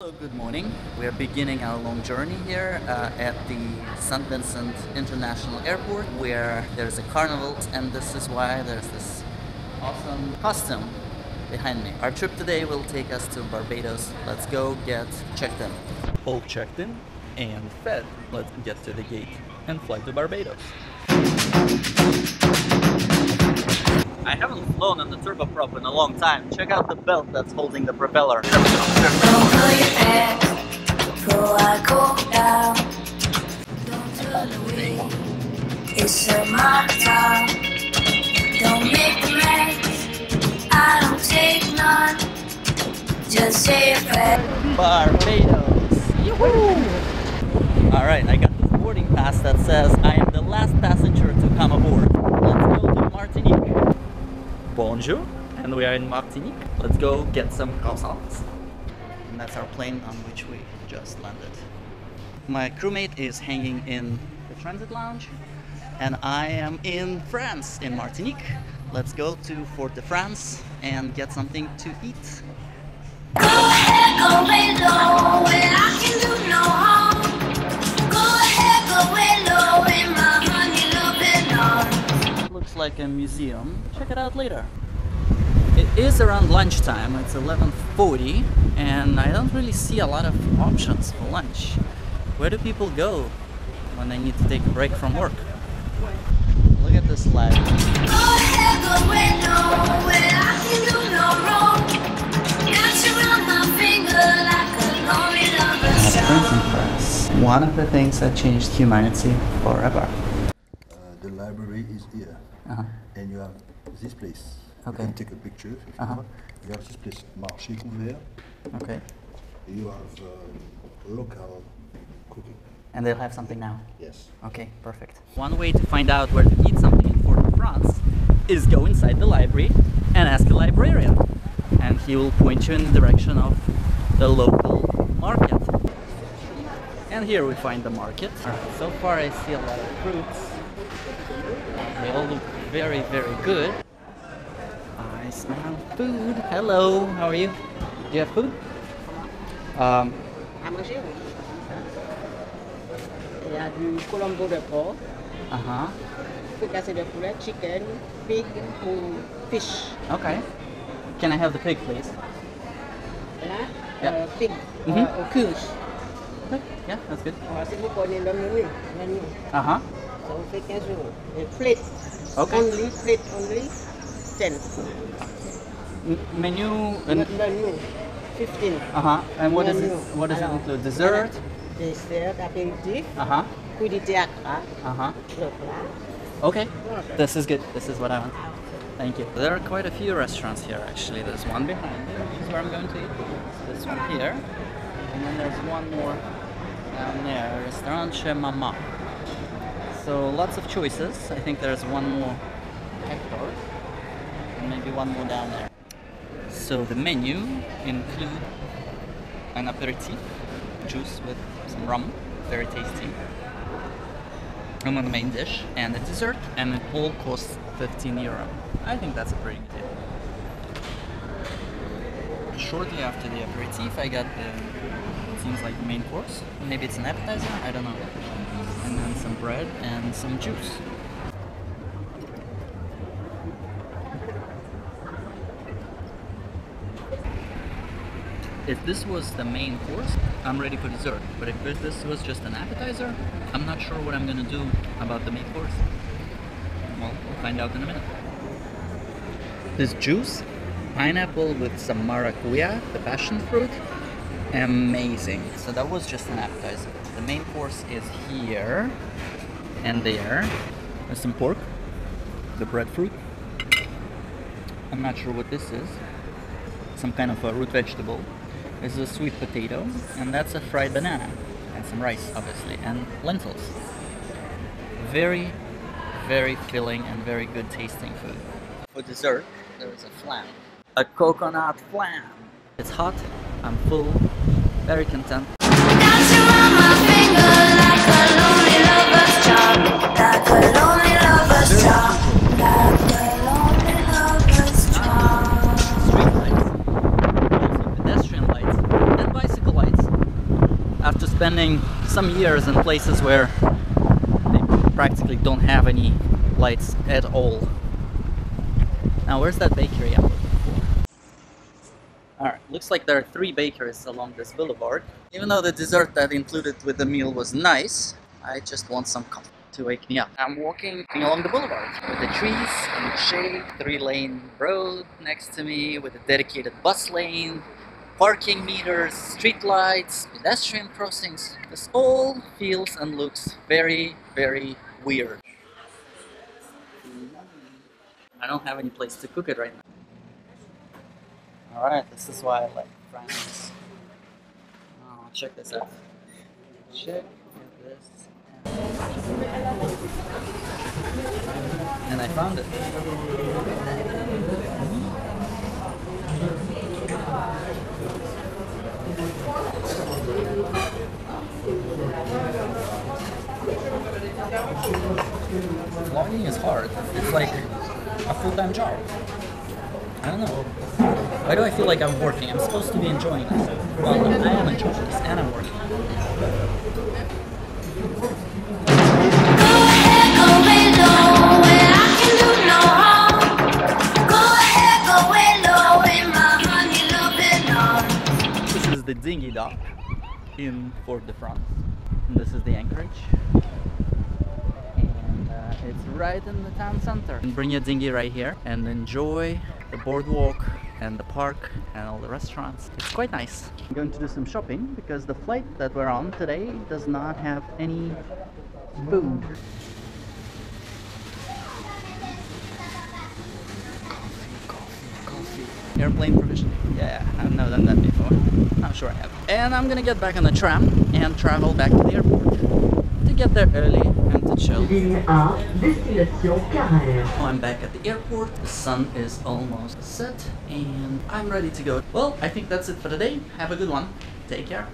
Hello, good morning. We are beginning our long journey here uh, at the St. Vincent International Airport where there's a carnival and this is why there's this awesome costume behind me. Our trip today will take us to Barbados. Let's go get checked in. All checked in and fed. Let's get to the gate and fly to Barbados. I haven't flown on the turboprop in a long time. Check out the belt that's holding the propeller. It's a my time. Don't make the mess. I don't take none. Just say a prayer. Barbados. Yoo-hoo! All right, I got this boarding pass that says I am the last passenger to come aboard. Let's go to Martinique. Bonjour, and we are in Martinique. Let's go get some croissants. And that's our plane on which we just landed. My crewmate is hanging in the transit lounge, and I am in France, in Martinique. Let's go to Fort de France and get something to eat. Go ahead, go way low, I can do no like a museum. Check it out later. It is around lunchtime. It's 11:40 and I don't really see a lot of options for lunch. Where do people go when they need to take a break from work? Look at this flag. Go ahead, go way low, where I can do no wrong. Got you around my finger like a lonely Printing press. One of the things that changed humanity forever. Uh, the library is here, Uh-huh. and you have this place. Okay. You can take a picture if you Uh-huh. want. You have this place, marché couvert. Okay. You have uh, local cooking. And they'll have something now. Yes. Okay, perfect. One way to find out where to eat something in Fort de France is go inside the library and ask a librarian. And he will point you in the direction of the local market. And here we find the market. So far I see a lot of fruits. They all look very, very good. I smell food. Hello, how are you? Do you have food? Um, À manger, oui. Il y a du colombo de porc, uh-huh. fricassé de poulet, chicken, pig ou fish. Okay. Can I have the pig, please? Là, Yeah. euh, pig Mhm. euh, au curge. Okay. Yeah, that's good. Alors, si vous prenez le menu, menu, Uh huh. ça vous fait 15 euros. Et plate, Okay. only, plate only, 10. menu and menu, 15. uh huh. And what does it? Menu. What does it Alors, include? Dessert. Dessert, apéritif, Uh huh. crudité à gras, Uh huh. Okay. This is good. This is what I want. Thank you. There are quite a few restaurants here actually. There's one behind there, which is where I'm going to eat. This one here. And then there's one more down there. Restaurant Chez Mama. So lots of choices. I think there's one more Hector. And maybe one more down there. So the menu include an aperitif, juice with some rum, very tasty and on the main dish and the dessert and it all costs 15 euro i think that's a pretty good deal shortly after the aperitif i got the seems like main course maybe it's an appetizer i don't know and then some bread and some juice if this was the main course, I'm ready for dessert. But if this was just an appetizer, I'm not sure what I'm gonna do about the main course. Well, we'll find out in a minute. This juice, pineapple with some maracuya, the passion fruit, amazing. So that was just an appetizer. The main course is here and there. There's some pork, the breadfruit. I'm not sure what this is some kind of a root vegetable. This is a sweet potato, and that's a fried banana, and some rice, obviously, and lentils. Very, very filling and very good tasting food. For dessert, there is a flan. A coconut flan. It's hot, I'm full, very content. After spending some years in places where they practically don't have any lights at all. Now, where's that bakery looks like there are three bakeries along this boulevard. Even though the dessert that included with the meal was nice, I just want some coffee to wake me up. I'm walking along the boulevard with the trees and the shade, three lane road next to me with a dedicated bus lane, parking meters, street lights, pedestrian crossings. This all feels and looks very, very weird. I don't have any place to cook it right now. Alright, this is why I like friends. Oh, check this out. Check this and I found it. Vlogging is hard. It's like a full-time job. I don't know. Why do I feel like I'm working? I'm supposed to be enjoying this. Well, I am enjoying this, and I'm working. Go ahead, go way low, where I can do no harm. Go ahead, go way low, in my honey loving arms. This is the dinghy dock in Fort de France. And this is the anchorage. And uh, it's right in the town center. And bring your dinghy right here and enjoy the boardwalk and the park and all the restaurants. It's quite nice. I'm going to do some shopping because the flight that we're on today does not have any food. Airplane provision. Yeah, I've never done that before. I'm sure I have. And I'm gonna get back on the tram and travel back to the airport. Get there early and to chill. Ligne A, destination Carrère. Oh, I'm back at the airport. The sun is almost set and I'm ready to go. Well, I think that's it for today. Have a good one. Take care.